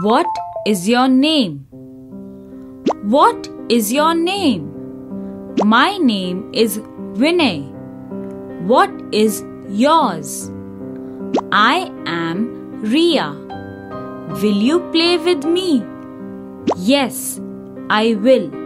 What is your name? What is your name? My name is Vinay. What is yours? I am Ria. Will you play with me? Yes, I will.